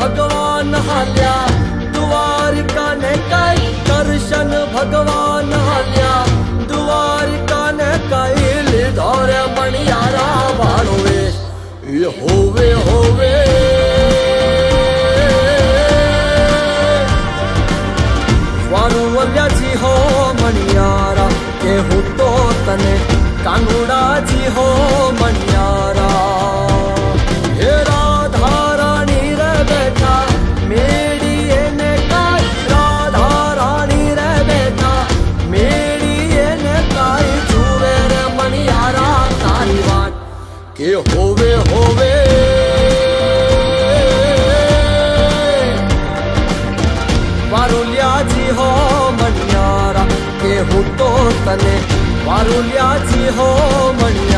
भगवान हाल्या, द्वारिका ने काई दर्शन भगवान हाल्या द्वारिका ने काई दौरे बणियारा भारोवे ये होवे. होवे वारुवल्या जी हो मणियारा के हूँ तो तने कानूडा जी हो मणियारा के होवे होवे। वारुलिया जी हो मनियारा के हूँ तो तने वारुलिया जी हो मनियारा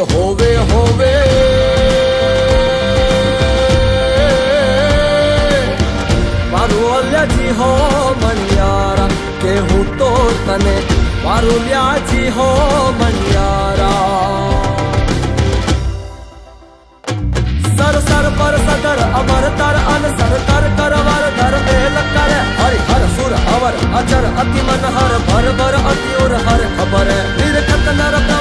होवे होवे। पारुल्याची हो, मनियारा, केहू तो तने। पारुल्याची हो, मनियारा। सर सर पर सदर अमर तर, अन सर तर करवर धर बेल कर। हर हर सुर, अवर, अचर, अति मन, हर, भर भर, अति और हर खबर। निरखत नरता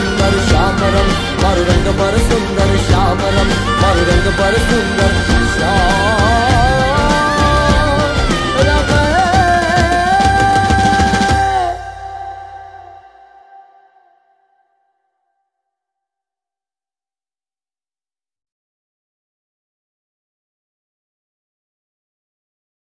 सुन्दर श्यामं वार सुन्दर श्यामं वार रङ्ग